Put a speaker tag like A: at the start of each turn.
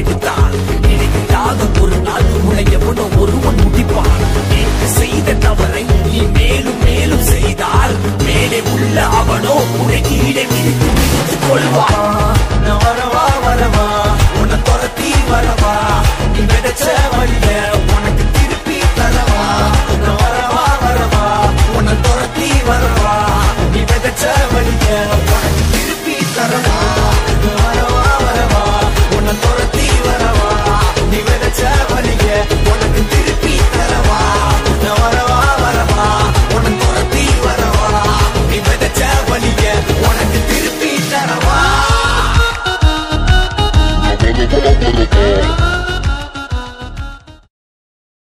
A: நினைத்தால் நினைக்காத ஒரு நாள் உன்னை எவனோ ஒருவன் முடிப்பான். நேற்று செய்த தவறை நீ மேலும் மேலும் செய்தால் மேலே உள்ள அவனோ உனக்கு கீழே மிதித்து கொள்வான்.